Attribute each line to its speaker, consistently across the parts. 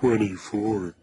Speaker 1: 24.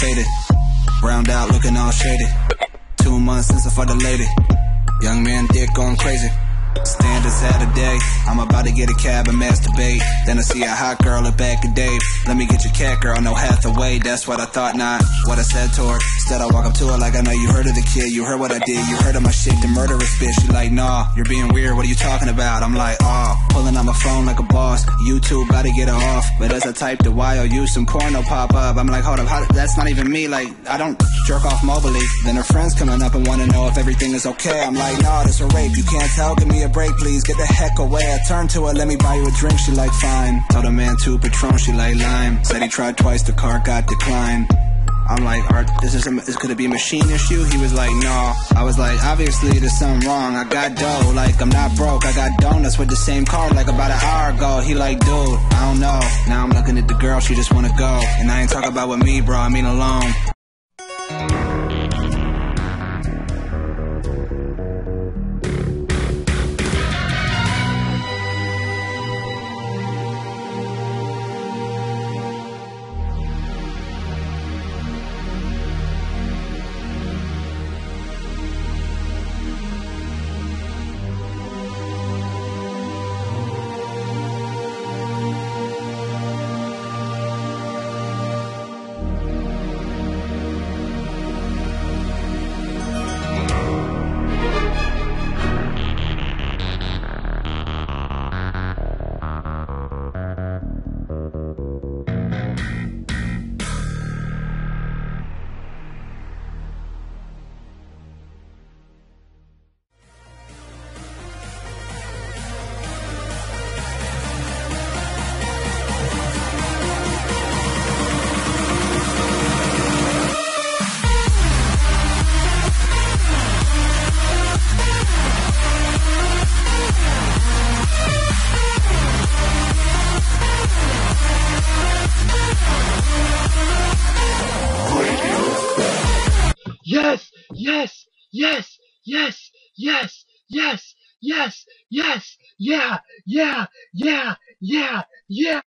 Speaker 2: Faded. Browned out, looking all shaded. Two months since I fucked a lady. Young man, dick going crazy. Standard Saturday, I'm about to get a cab and masturbate. Then I see a hot girl at back of Dave. Let me get your cat girl, no Hathaway. That's what I thought, not what I said to her. Instead, I walk up to her like I know you heard of the kid. You heard what I did, you heard of my shit, the murderous bitch. She like, nah, you're being weird, what are you talking about? I'm like, oh, pulling out my phone like a boss. YouTube, to get it off. But as I type the YOU, some porno pop up. I'm like, hold up, how, that's not even me. Like, I don't jerk off mobily. Then her friends coming up and wanna know if everything is okay. I'm like, nah, this a rape. You can't tell, give me a break, please. Get the heck away. I turn to her, let me buy you a drink. She like, fine. Told a man two Patron, she like lime. Said he tried twice, the car got declined. I'm like, Art, is this, a, is, could it be a machine issue? He was like, no. I was like, obviously there's something wrong. I got dough, like I'm not broke. I got donuts with the same card like about an hour ago. He like, dude, I don't know. Now I'm looking at the girl, she just wanna go. And I ain't talking about with me, bro, I mean alone.
Speaker 3: Yes, yes, yes, yes, yes, yes, yeah, yeah, yeah, yeah, yeah.